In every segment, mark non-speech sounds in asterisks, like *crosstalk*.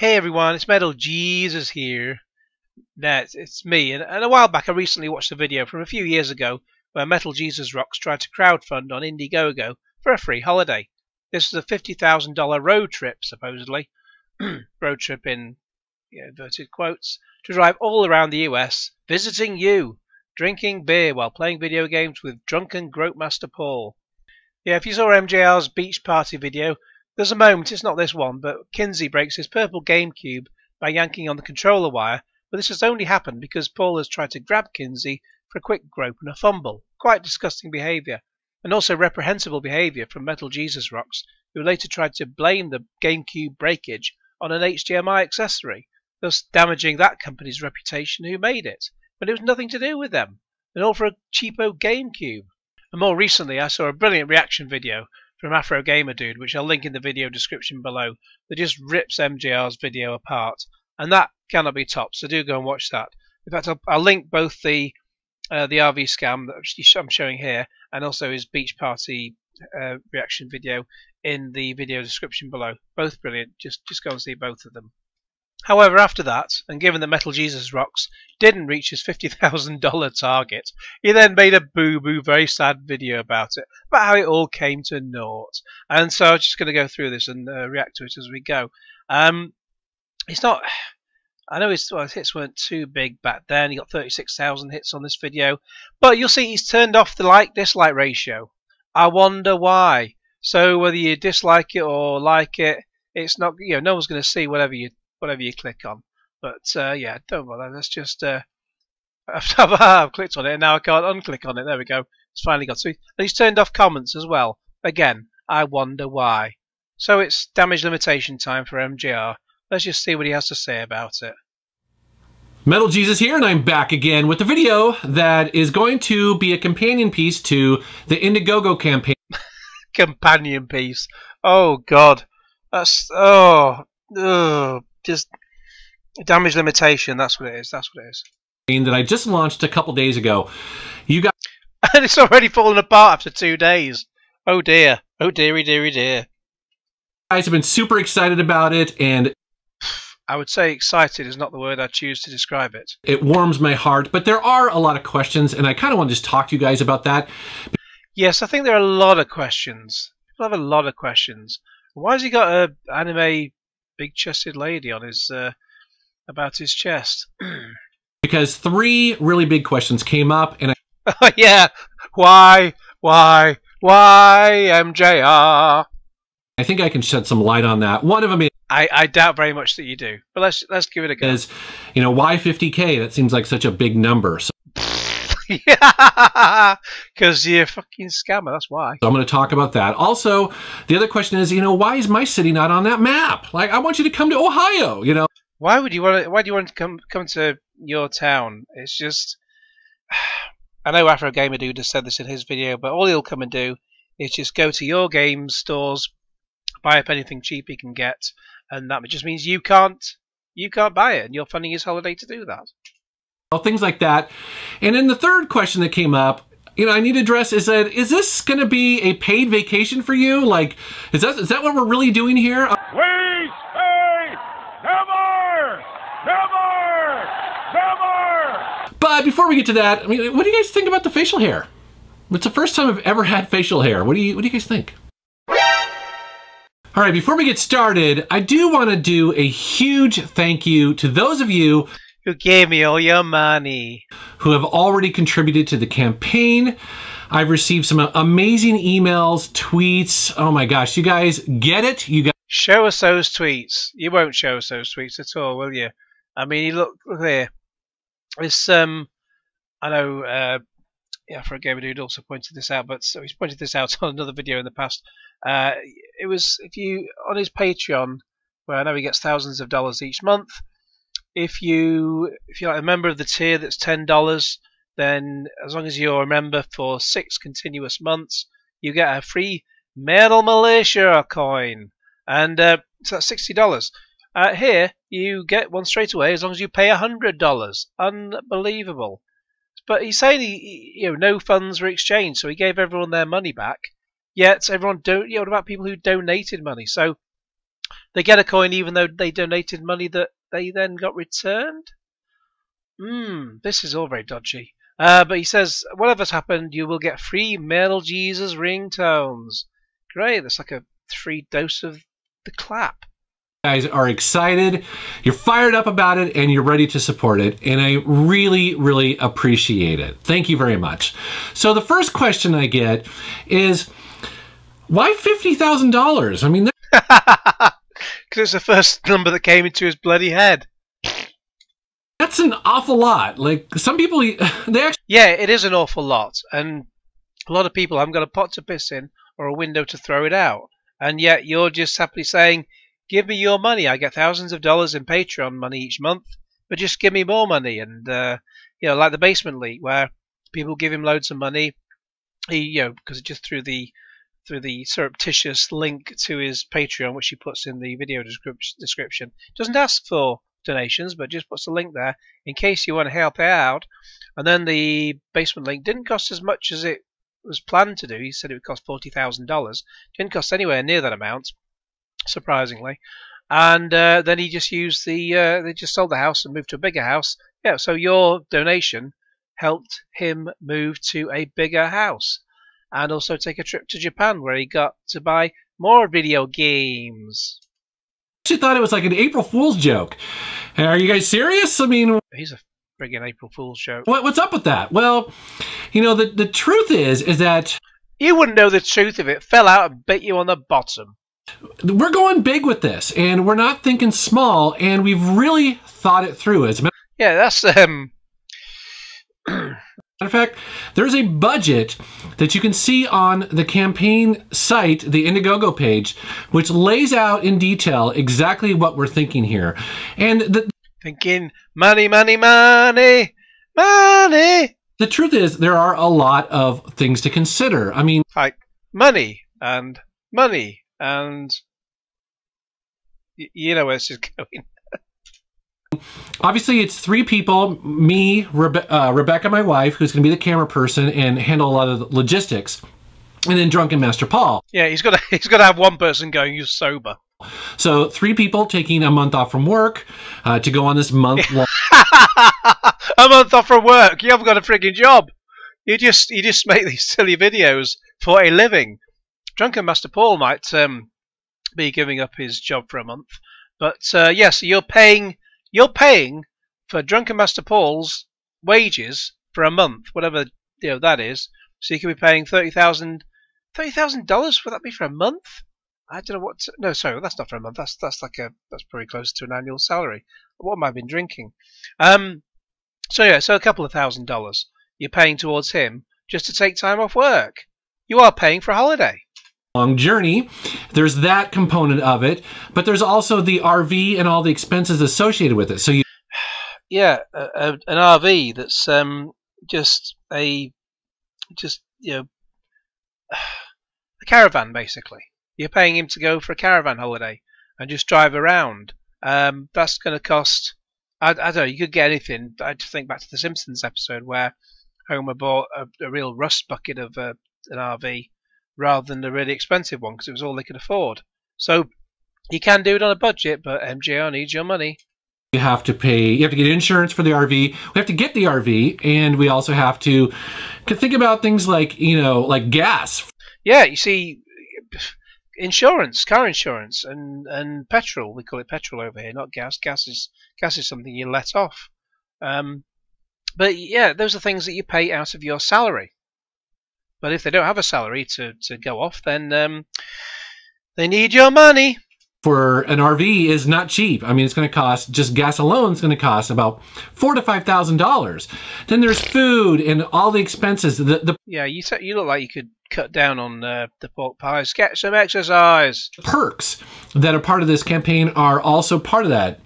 Hey everyone, it's Metal Jesus here. Nah, it's, it's me. And, and, a while back, I recently watched a video from a few years ago where Metal Jesus Rocks tried to crowdfund on Indiegogo for a free holiday. This was a $50,000 road trip, supposedly. *clears throat* road trip in you know, inverted quotes, to drive all around the US, visiting you, drinking beer while playing video games with drunken Grope Master Paul. Yeah, if you saw MJR's beach party video, there's a moment, it's not this one, but Kinsey breaks his purple GameCube by yanking on the controller wire, but this has only happened because Paul has tried to grab Kinsey for a quick grope and a fumble. Quite disgusting behaviour, and also reprehensible behaviour from Metal Jesus Rocks, who later tried to blame the GameCube breakage on an HDMI accessory, thus damaging that company's reputation who made it, when it was nothing to do with them, and all for a cheapo GameCube. And more recently, I saw a brilliant reaction video from Afro Gamer Dude, which I'll link in the video description below, that just rips MJR's video apart, and that cannot be topped. So do go and watch that. In fact, I'll, I'll link both the uh, the RV scam that I'm showing here and also his beach party uh, reaction video in the video description below. Both brilliant. Just just go and see both of them. However, after that, and given that Metal Jesus Rocks didn't reach his $50,000 target, he then made a boo-boo, very sad video about it, about how it all came to naught. And so I'm just going to go through this and uh, react to it as we go. Um, it's not... I know his, well, his hits weren't too big back then. He got 36,000 hits on this video. But you'll see he's turned off the like-dislike ratio. I wonder why. So whether you dislike it or like it, it's not, you know, no one's going to see whatever you whatever you click on. But uh, yeah, don't bother. Let's just. Uh, *laughs* I've, clicked on it and now I can't unclick on it. There we go. It's finally got. So and he's turned off comments as well. Again, I wonder why. So it's damage limitation time for MJR. Let's just see what he has to say about it. Metal Jesus here, and I'm back again with a video that is going to be a companion piece to the Indiegogo campaign. *laughs* companion piece. Oh God, that's oh, ugh just damage limitation. That's what it is. That's what it is. That I just launched a couple days ago. You got *laughs* and it's already fallen apart after two days. Oh dear. Oh dearie dearie dear. Oh oh guys have been super excited about it, and I would say excited is not the word I choose to describe it. It warms my heart, but there are a lot of questions, and I kind of want to just talk to you guys about that. Yes, I think there are a lot of questions. People have a lot of questions. Why has he got a anime big chested lady on his uh, about his chest. *clears throat* because three really big questions came up, and I *laughs* yeah, why, why, why MJR? I think I can shed some light on that. One of them is. I, I doubt very much that you do, but let's let's give it a go. Is you know why 50k? That seems like such a big number. So *laughs* yeah, because you're a fucking scammer. That's why. So I'm going to talk about that. Also, the other question is, you know, why is my city not on that map? Like, I want you to come to Ohio. You know, why would you want to? Why do you want to come come to your town? It's just. *sighs* I know Afro Gamer Dude has said this in his video, but all he'll come and do is just go to your game stores, buy up anything cheap he can get, and that just means you can't you can't buy it, and you're funding his holiday to do that things like that. And then the third question that came up, you know, I need to address is that is this going to be a paid vacation for you? Like, is that is that what we're really doing here? Uh, Please pay never, never, never. But before we get to that, I mean, what do you guys think about the facial hair? It's the first time I've ever had facial hair. What do you What do you guys think? All right, before we get started, I do want to do a huge thank you to those of you who gave me all your money. Who have already contributed to the campaign. I've received some amazing emails, tweets. Oh my gosh, you guys get it? You guys show us those tweets. You won't show us those tweets at all, will you? I mean, look, look here. This um, I know. Uh, yeah, Afro gamer dude also pointed this out, but so he's pointed this out *laughs* on another video in the past. Uh, it was if you on his Patreon, where I know he gets thousands of dollars each month if you if you're a member of the tier that's ten dollars, then as long as you're a member for six continuous months, you get a free Metal Militia coin, and uh, so that's sixty dollars. Uh, here you get one straight away as long as you pay hundred dollars. Unbelievable. But he's saying he, you know no funds were exchanged, so he gave everyone their money back. Yet everyone don't. You know, what about people who donated money? So they get a coin even though they donated money that they then got returned. Hmm, this is all very dodgy. Uh, but he says, whatever's happened, you will get free Metal Jesus ringtones. Great, that's like a free dose of the clap. guys are excited, you're fired up about it, and you're ready to support it. And I really, really appreciate it. Thank you very much. So, the first question I get is why $50,000? I mean, *laughs* Because it's the first *laughs* number that came into his bloody head. that's an awful lot. Like, some people, *laughs* they actually Yeah, it is an awful lot, and a lot of people haven't got a pot to piss in or a window to throw it out, and yet you're just happily saying, "Give me your money. I get thousands of dollars in Patreon money each month, but just give me more money." And uh, you know, like the Basement League, where people give him loads of money, he you know because just through the through the surreptitious link to his Patreon, which he puts in the video description, doesn't ask for donations, but just puts a link there in case you want to help out. And then the basement link didn't cost as much as it was planned to do. He said it would cost forty thousand dollars. Didn't cost anywhere near that amount, surprisingly. And uh, then he just used the uh, they just sold the house and moved to a bigger house. Yeah, so your donation helped him move to a bigger house and also take a trip to Japan where he got to buy more video games. thought it was like an April Fool's joke. Are you guys serious? I mean, He's a friggin' April Fool's joke. what, what's up with that? Well, you know, the, the truth is, is that You wouldn't know the truth if it fell out and bit you on the bottom. we're going big with this and we're not thinking small and we've really thought it through. As a matter Yeah, that's um *clears throat* of fact, there's a budget that you can see on the campaign site, the Indiegogo page, which lays out in detail exactly what we're thinking here. And the, thinking money, money, money, money. the truth is, there are a lot of things to consider. I mean, Like money and money and y- you know where this is *laughs* going. Obviously, it's three people me, Rebe- uh, Rebecca, my wife, who's going to be the camera person and handle a lot of the logistics, and then Drunken Master Paul. Yeah, he's got to *laughs* he's got to have one person going. You're sober. So, three people taking a month off from work uh, to go on this month *laughs* long. a month off from work. You haven't got a frigging job. You just you just make these *laughs* silly videos for a living. Drunken Master Paul might um, be giving up his job for a month, but uh, yes, you're paying you're paying for Drunken Master Paul's wages for a month, whatever you know that is. So you could be paying thirty thousand thirty thousand dollars. Would that be for a month? I don't know what. To, no, sorry, that's not for a month. That's that's like a that's pretty close to an annual salary. What am I been drinking? Um, so yeah, so a couple of thousand dollars you're paying towards him just to take time off work. You are paying for a holiday. Long journey. There's that component of it, but there's also the RV and all the expenses associated with it. So you *sighs* Yeah, a, a, an RV that's um just a just you know *sighs* a caravan basically. You're paying him to go for a caravan holiday and just drive around. Um, that's going to cost. I, I don't know. You could get anything. I just think back to the Simpsons episode where Homer bought a, a real rust bucket of uh, an RV rather than the really expensive one because it was all they could afford. So you can do it on a budget, but MJR needs your money. you have to pay, you have to get insurance for the RV. We have to get the RV, and we also have to think about things like, you know, like gas. Yeah, you see, insurance, car insurance, and and petrol. We call it petrol over here, not gas. Gas is gas is something you let off. Um, but yeah, those are things that you pay out of your salary. But if they don't have a salary to, to go off, then um, they need your money. For an RV is not cheap. I mean, it's going to cost just gas alone. is going to cost about four to five thousand dollars. Then there's food and all the expenses. The the Yeah, you sa- you look like you could cut down on uh, the pork pies. Get some exercise. perks that are part of this campaign are also part of that.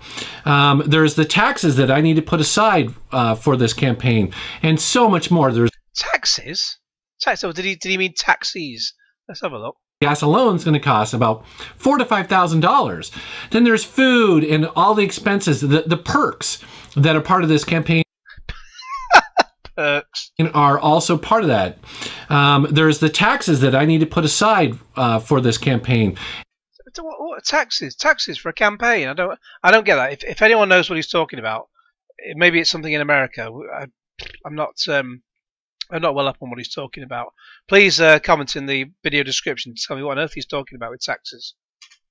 Um, there's the taxes that I need to put aside uh, for this campaign, and so much more. There's Taxes. Tax. Oh, did he did he mean taxis? Let's have a look. gas alone is going to cost about four to five thousand dollars. Then there's food and all the expenses, the, the perks that are part of this campaign *laughs* Perks. are also part of that. Um, there's the taxes that I need to put aside uh, for this campaign. What, what taxes? Taxes for a campaign? I don't. I don't get that. If if anyone knows what he's talking about, maybe it's something in America. I, I'm not. Um, I'm not well up on what he's talking about. Please uh, comment in the video description to tell me what on earth he's talking about with taxes.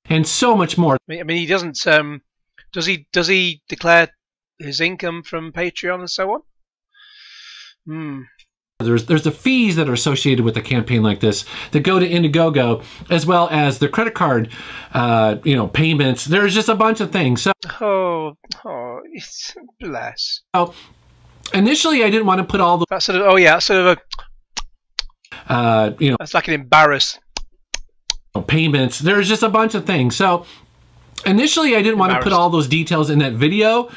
and so much more. I mean, I mean he doesn't. Um, does he? Does he declare his income from Patreon and so on? Hmm. There's there's the fees that are associated with a campaign like this that go to Indiegogo, as well as the credit card, uh, you know, payments. There's just a bunch of things. So Oh, oh, it's, bless. Initially, I didn't want to put all the, sort of. Oh yeah, sort of a. uh, you know, That's like an embarrass. payments. There's just a bunch of things. So initially, I didn't want to put all those details in that video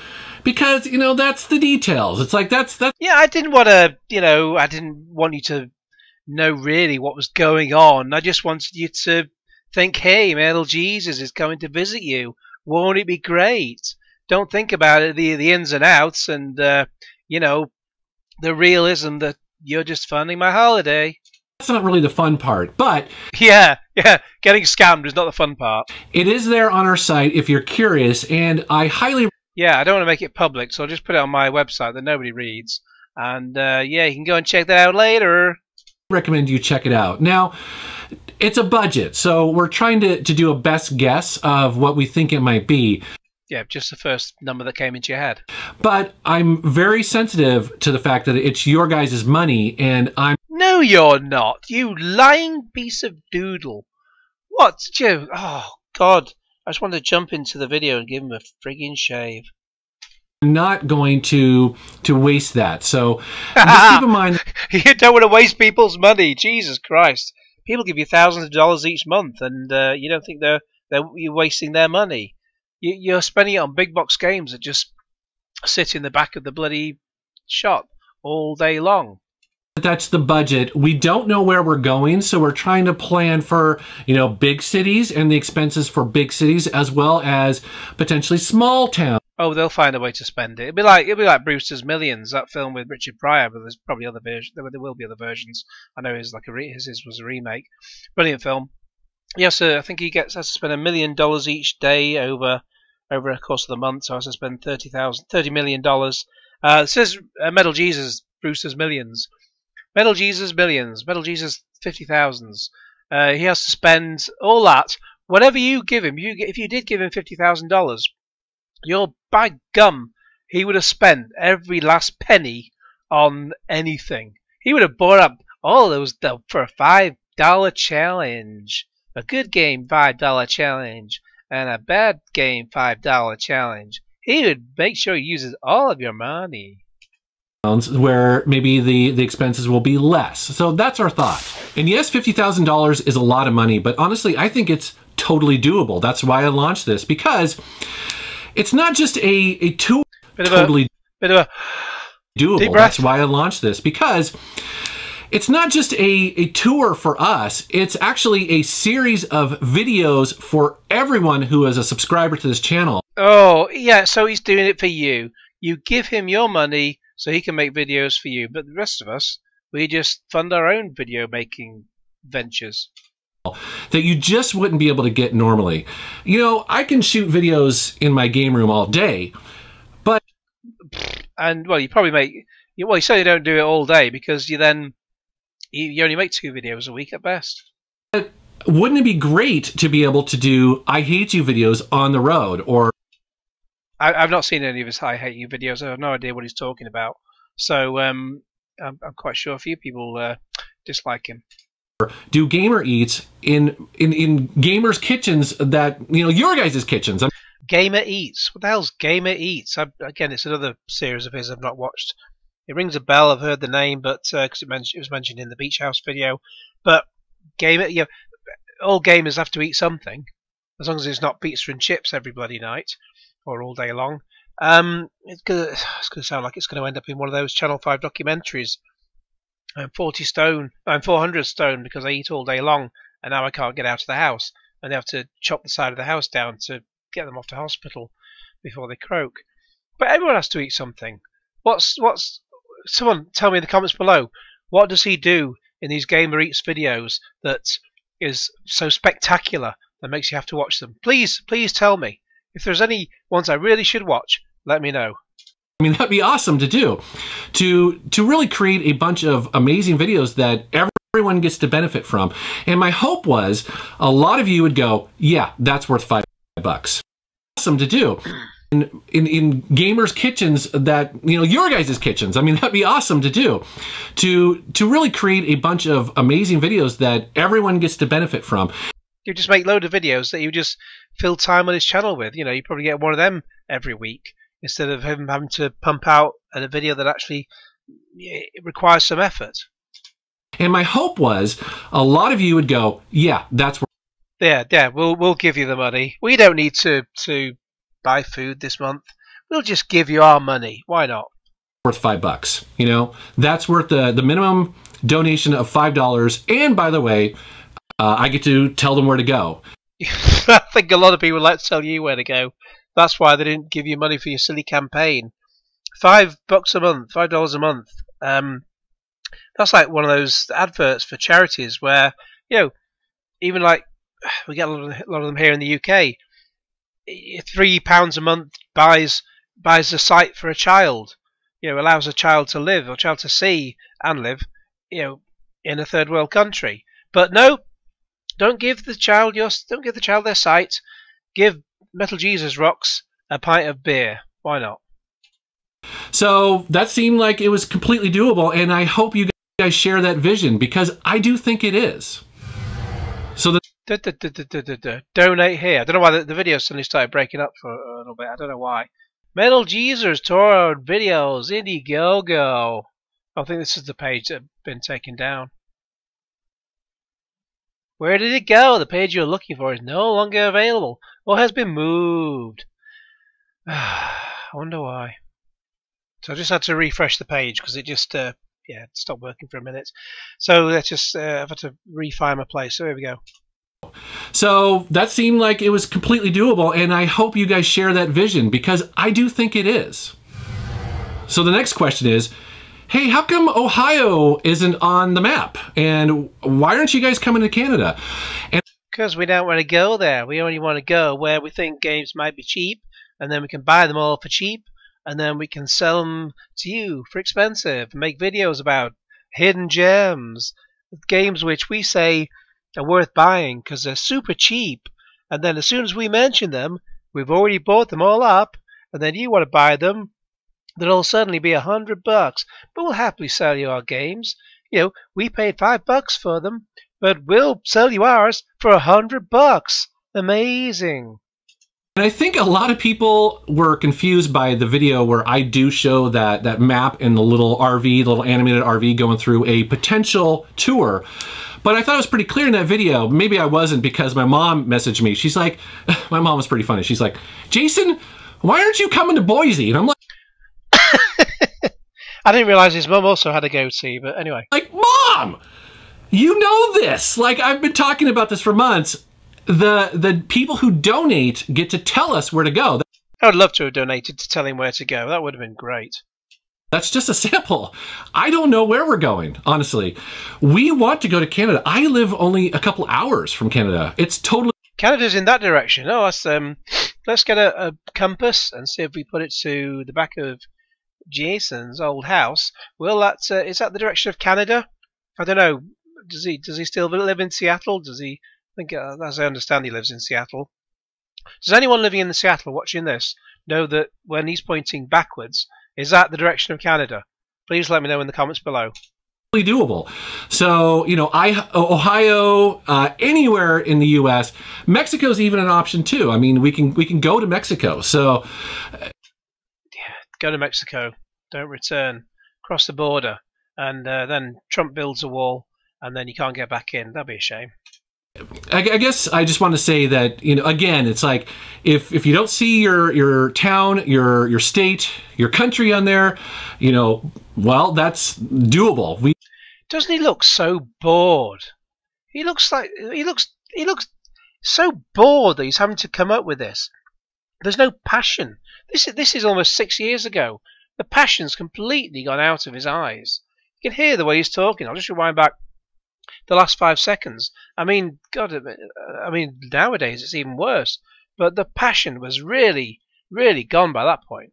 because you know that's the details. It's like that's that's Yeah, I didn't want to. You know, I didn't want you to know really what was going on. I just wanted you to think, hey, Metal Jesus is coming to visit you. Won't it be great? Don't think about it, the the ins and outs, and uh, you know, the realism that you're just funding my holiday. that's not really the fun part, but Yeah, yeah. Getting scammed is not the fun part. it is there on our site if you're curious, and I highly Yeah, I don't want to make it public, so I'll just put it on my website that nobody reads. And uh, yeah, you can go and check that out later. recommend you check it out. Now, it's a budget, so we're trying to, to do a best guess of what we think it might be. Yeah, just the first number that came into your head. But I'm very sensitive to the fact that it's your guys' money, and I'm No, you're not. You lying piece of doodle. What, Joe? Oh, God. I just wanted to jump into the video and give him a frigging shave. not going to to waste that. So *laughs* just keep in mind *laughs* you don't want to waste people's money. Jesus Christ. People give you thousands of dollars each month, and uh, you don't think they're, they're you're wasting their money. You, you're spending it on big box games that just sit in the back of the bloody shop all day long. that's the budget. We don't know where we're going, so we're trying to plan for, you know, big cities and the expenses for big cities as well as potentially small towns. Oh, they'll find a way to spend it. It'll be like it'll be like Brewster's Millions, that film with Richard Pryor, but there's probably other versions. There, there will be other versions. I know his like a re- his, his was a remake. Brilliant film. Yes, uh, I think he gets has to spend a million dollars each day over over the course of the month. So to spend thirty thousand, thirty million dollars. Uh, says uh, Metal Jesus, Brewster's Millions. Metal Jesus Millions. Metal Jesus fifty thousands. Uh, he has to spend all that. Whatever you give him, you if you did give him fifty thousand dollars, your by gum, he would have spent every last penny on anything. He would have bought up all those for a five dollar challenge, a good game five dollar challenge, and a bad game five dollar challenge. He would make sure he uses all of your money. where maybe the, the expenses will be less. So that's our thought. And yes, $50,000 is a lot of money, but honestly, I think it's totally doable. That's why I launched this because it's not just a, a tool Bit of totally a bit of a doable. That's why I launched this because it's not just a, a tour for us, it's actually a series of videos for everyone who is a subscriber to this channel. Oh, yeah, so he's doing it for you. You give him your money so he can make videos for you, but the rest of us, we just fund our own video making ventures. that you just wouldn't be able to get normally. You know, I can shoot videos in my game room all day, but And, well, you probably make, you- well, you certainly don't do it all day because you then, you, you only make two videos a week at best. wouldn't it be great to be able to do I hate you videos on the road or I, I've not seen any of his I Hate You videos. I have no idea what he's talking about. So, um, I'm, I'm quite sure a few people uh, dislike him. do gamer eats in in in gamers kitchens that you know your guys' kitchens. I'm Gamer Eats. What the hell's Gamer Eats? I, again, it's another series of his I've not watched. It rings a bell. I've heard the name, but because it, it was mentioned in the Beach House video. But gamer, yeah, all gamers have to eat something, as long as it's not pizza and chips every bloody night or all day long. Um, it's *sighs* it's gonna sound like it's gonna end up in one of those Channel Five documentaries. I'm 40 stone. I'm 400 stone because I eat all day long, and now I can't get out of the house, and they have to chop the side of the house down to get them off to hospital before they croak. But everyone has to eat something. What's what's someone tell me in the comments below? What does he do in these gamer eats videos that is so spectacular that makes you have to watch them. Please, please tell me if there's any ones I really should watch. Let me know. I mean, that'd be awesome to do, to to really create a bunch of amazing videos that everyone gets to benefit from. And my hope was a lot of you would go, yeah, that's worth five bucks. Awesome to do. In, in, in gamers' kitchens that you know your guys' kitchens. I mean, that'd be awesome to do, to to really create a bunch of amazing videos that everyone gets to benefit from. You just make load of videos that you just fill time on his channel with. You know, you probably get one of them every week instead of him having to pump out a video that actually eh, requires some effort. And my hope was a lot of you would go, yeah, that's where. Yeah, yeah, we'll we'll give you the money. We don't need to to buy food this month. We'll just give you our money. Why not? Worth five bucks. You know, that's worth the the minimum donation of five dollars. And by the way, uh, I get to tell them where to go. *laughs* I think a lot of people like to tell you where to go. That's why they didn't give you money for your silly campaign. Five bucks a month, five dollars a month. Um, that's like one of those adverts for charities where you know, even like *sighs* we get a lot of, a lot of them here in the UK. Eh, three pounds a month buys buys a sight for a child. You know, allows a child to live, or a child to see and live. You know, in a third world country. But no, don't give the child your don't give the child their sight. Give Metal Jesus Rocks a pint of beer. Why not? So that seemed like it was completely doable, and I hope you guys share that vision because I do think it is. Donate here. I don't know why the, the video suddenly started breaking up for a little bit. I don't know why. Metal Jesus Tour videos Indiegogo. I think this is the page that's been taken down. Where did it go? The page you're looking for is no longer available or has been moved. *sighs* I wonder why. So I just had to refresh the page because it just uh, yeah stopped working for a minute. So let's just uh, I've had to refine my place. So here we go. So that seemed like it was completely doable, and I hope you guys share that vision because I do think it is. So the next question is hey, how come Ohio isn't on the map? And why aren't you guys coming to Canada? Because we don't want to go there. We only want to go where we think games might be cheap, and then we can buy them all for cheap, and then we can sell them to you for expensive, make videos about hidden gems, games which we say are worth buying because they're super cheap. And then as soon as we mention them, we've already bought them all up, and then you want to buy them, that'll suddenly be a hundred bucks. But we'll happily sell you our games. You know, we paid five bucks for them, but we'll sell you ours for a hundred bucks. Amazing. And I think a lot of people were confused by the video where I do show that that map in the little RV, the little animated RV going through a potential tour. But I thought it was pretty clear in that video. Maybe I wasn't because my mom messaged me. She's like, *laughs* my mom was pretty funny. She's like, Jason, why aren't you coming to Boise? And I'm like, *laughs* I didn't realize his mum also had a goatee, but anyway. Like, mom, you know this. Like, I've been talking about this for months. The the people who donate get to tell us where to go. I would love to have donated to tell him where to go. That would have been great. That's just a sample. I don't know where we're going, honestly. We want to go to Canada. I live only a couple hours from Canada. It's totally Canada's in that direction. Oh, let's um, let's get a, a compass and see if we put it to the back of Jason's old house. Will that uh, is that the direction of Canada? I don't know. Does he does he still live in Seattle? Does he? I think uh, as I understand, he lives in Seattle. Does anyone living in Seattle watching this know that when he's pointing backwards, is that the direction of Canada? Please let me know in the comments below doable. So, you know, I, Ohio, uh, anywhere in the U.S., Mexico's even an option too. I mean, we can we can go to Mexico. So, yeah, go to Mexico, don't return, cross the border, and uh, then Trump builds a wall, and then you can't get back in. That'd be a shame. I, I guess I just want to say that you know again it's like if if you don't see your your town your your state your country on there you know well that's doable. We doesn't he look so bored? He looks like he looks he looks so bored that he's having to come up with this. There's no passion. This is this is almost six years ago. The passion's completely gone out of his eyes. You can hear the way he's talking. I'll just rewind back the last five seconds. I mean, God, I mean, nowadays it's even worse. But the passion was really, really gone by that point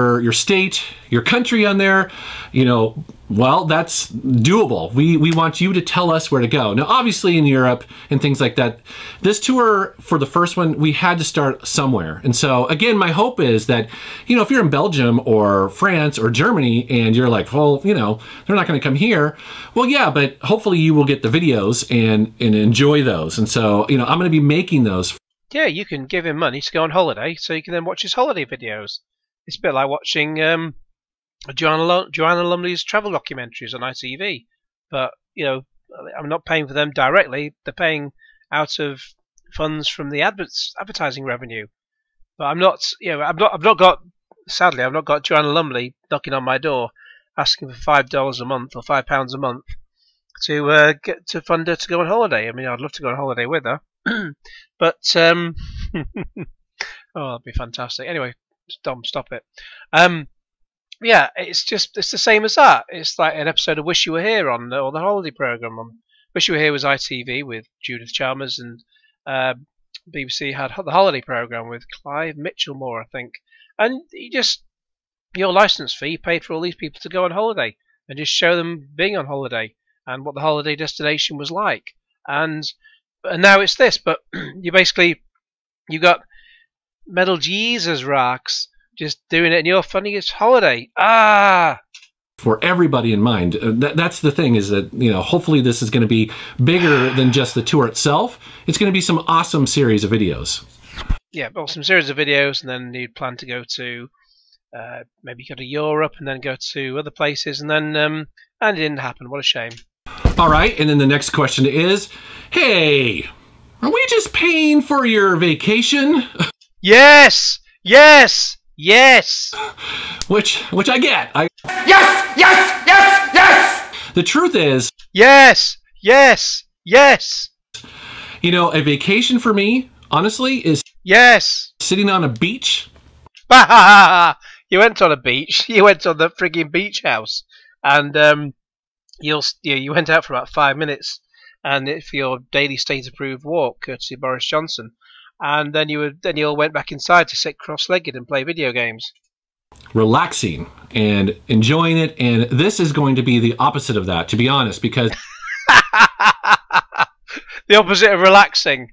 your, state, your country on there, you know, well, that's doable. We, we want you to tell us where to go. Now, obviously in Europe and things like that, this tour for the first one, we had to start somewhere. And so again, my hope is that, you know, if you're in Belgium or France or Germany and you're like, well, you know, they're not going to come here. Well, yeah, but hopefully you will get the videos and, and enjoy those. And so, you know, I'm going to be making those. Yeah, you can give him money to go on holiday so you can then watch his holiday videos. It's a bit like watching um, Joanna, Joanna Lumley's travel documentaries on ITV. But, you know, I'm not paying for them directly. They're paying out of funds from the adverts, advertising revenue. But I'm not, you know, I've not, I've not got, sadly, I've not got Joanna Lumley knocking on my door asking for five dollars a month or five pounds a month to uh, get to fund her to go on holiday. I mean, I'd love to go on holiday with her, *clears throat* but um, *laughs* oh, that'd be fantastic. Anyway, Dom, stop it. Um, yeah, it's just it's the same as that. It's like an episode of Wish You Were Here on or the holiday program on Wish You Were Here was ITV with Judith Chalmers and uh, BBC had the holiday program with Clive Michelmore, I think. And you just your license fee paid for all these people to go on holiday and just show them being on holiday and what the holiday destination was like. And and now it's this, but *clears throat* you basically you got Metal Jesus rocks. Just doing it in your funniest holiday. Ah! For everybody in mind. Uh, that, that's the thing is that, you know, hopefully this is going to be bigger than just the tour itself. It's going to be some awesome series of videos. Yeah, awesome series of videos, and then you'd plan to go to uh, maybe go to Europe and then go to other places, and then um, and it didn't happen. What a shame. All right, and then the next question is, hey, are we just paying for your vacation? *laughs* Yes! Yes! Yes! *gasps* Which which I get. I Yes! Yes! Yes! Yes! The truth is, Yes! Yes! Yes! you know, a vacation for me, honestly, is Yes! sitting on a beach. *laughs* you went on a beach. *laughs* You went on the frigging beach house, and um, you'll you, you went out for about five minutes, and it, for your daily state approved walk, courtesy of Boris Johnson, and then you would then you all went back inside to sit cross-legged and play video games. Relaxing and enjoying it, and this is going to be the opposite of that, to be honest, because *laughs* the opposite of relaxing.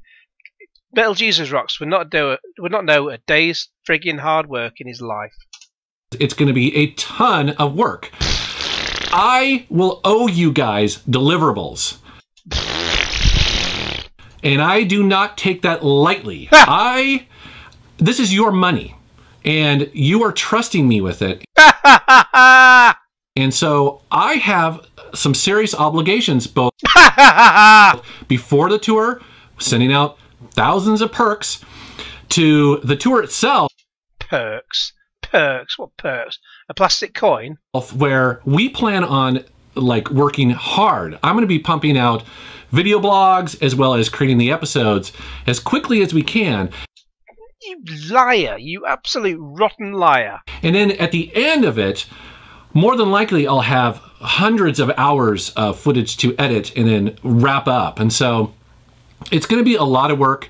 Metal Jesus Rocks would not do it. Would not know a day's frigging hard work in his life. it's going to be a ton of work. I will owe you guys deliverables. And I do not take that lightly. I this is your money and you are trusting me with it. And so I have some serious obligations both before the tour, sending out thousands of perks to the tour itself perks, perks. What perks? A plastic coin? where we plan on like working hard. I'm going to be pumping out video blogs as well as creating the episodes as quickly as we can. You liar! You absolute rotten liar! And then at the end of it, more than likely I'll have hundreds of hours of footage to edit and then wrap up. And so it's going to be a lot of work.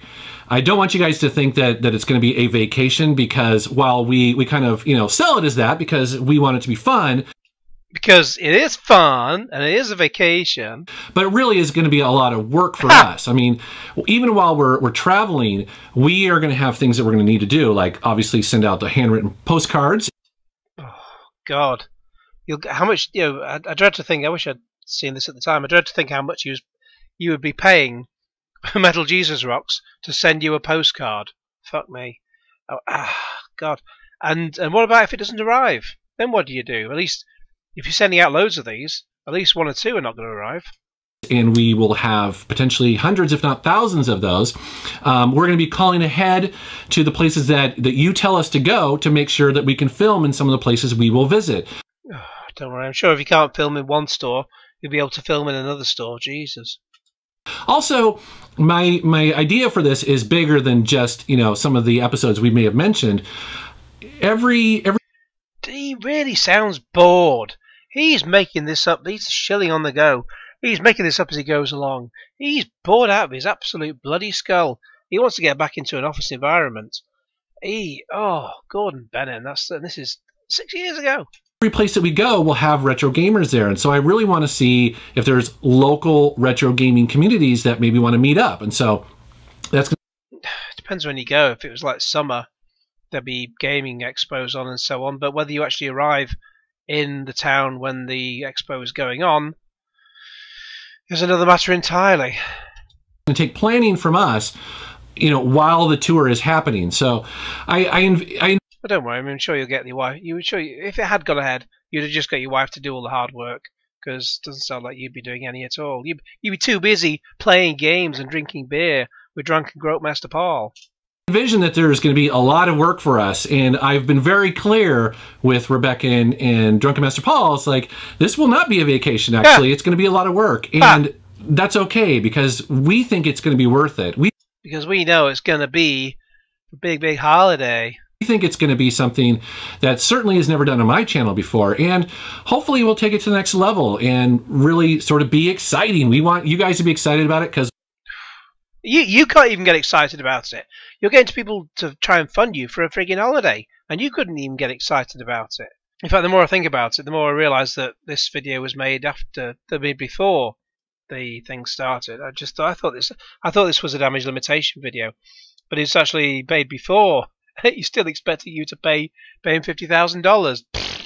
I don't want you guys to think that, that it's going to be a vacation because while we, we kind of, you know, sell it as that because we want it to be fun, Because it is fun and it is a vacation. but it really is going to be a lot of work for us. I mean, even while we're, we're traveling, we are going to have things that we're going to need to do, like obviously send out the handwritten postcards. Oh, God, you'll how much? You know, I, I dread to think. I wish I'd seen this at the time. I dread to think how much you was, you would be paying *laughs* Metal Jesus Rocks to send you a postcard. Fuck me. Oh, ah, God. And and what about if it doesn't arrive? Then what do you do? At least if you're sending out loads of these, at least one or two are not going to arrive. and we will have potentially hundreds, if not thousands, of those. Um, we're going to be calling ahead to the places that, that you tell us to go to make sure that we can film in some of the places we will visit. Don't worry. I'm sure if you can't film in one store, you'll be able to film in another store. Jesus. Also, my my idea for this is bigger than just you know some of the episodes we may have mentioned. Every every He really sounds bored. He's making this up. He's shilling on the go. He's making this up as he goes along. He's bored out of his absolute bloody skull. He wants to get back into an office environment. He, oh, Gordon Bennett. That's this is six years ago. Every place that we go will have retro gamers there, and so I really want to see if there's local retro gaming communities that maybe want to meet up, and so that's. *sighs* Depends when you go. If it was like summer, there'd be gaming expos on and so on. But whether you actually arrive in the town when the expo is going on is another matter entirely. And take planning from us, you know, while the tour is happening. So, I, I, I but don't worry, I'm sure you'll get your wife. You would sure you, if it had gone ahead, you'd have just got your wife to do all the hard work. Because it doesn't sound like you'd be doing any at all. You'd, you'd be too busy playing games and drinking beer with drunken Grope Master Paul envision that there's going to be a lot of work for us and i've been very clear with rebecca and, and drunken master paul it's like this will not be a vacation actually. Yeah. it's going to be a lot of work and that's okay because we think it's going to be worth it. We because we know it's going to be a big big holiday. We think it's going to be something that certainly has never done on my channel before and hopefully we'll take it to the next level and really sort of be exciting. We want you guys to be excited about it because you you can't even get excited about it. You're getting to people to try and fund you for a frigging holiday, and you couldn't even get excited about it. In fact, the more I think about it, the more I realise that this video was made after the before the thing started. I just I thought this I thought this was a damage limitation video, but it's actually made before. *laughs* He's still expecting you to pay pay him fifty thousand dollars,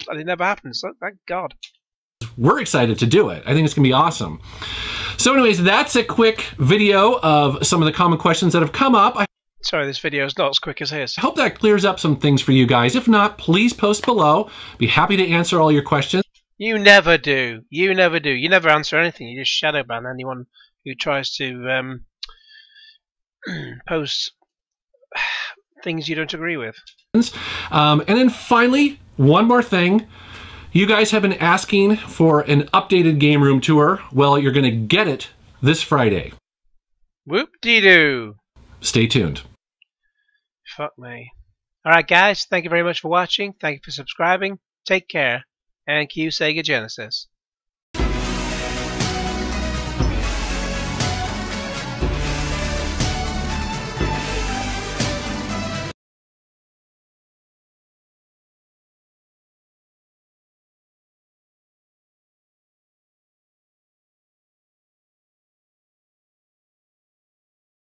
and it never happens. Thank God. We're excited to do it. I think it's gonna be awesome. So anyways, that's a quick video of some of the common questions that have come up. I Sorry, this video is not as quick as his. I hope that clears up some things for you guys. If not, please post below. Be happy to answer all your questions. You never do. You never do. You never answer anything. You just shadow ban anyone who tries to um, *clears throat* post *sighs* things you don't agree with. Um, and then finally, one more thing. You guys have been asking for an updated game room tour. Well, you're going to get it this Friday. Whoop de doo. Stay tuned. Fuck me. Alright, guys, thank you very much for watching. Thank you for subscribing. Take care. And cue Sega Genesis.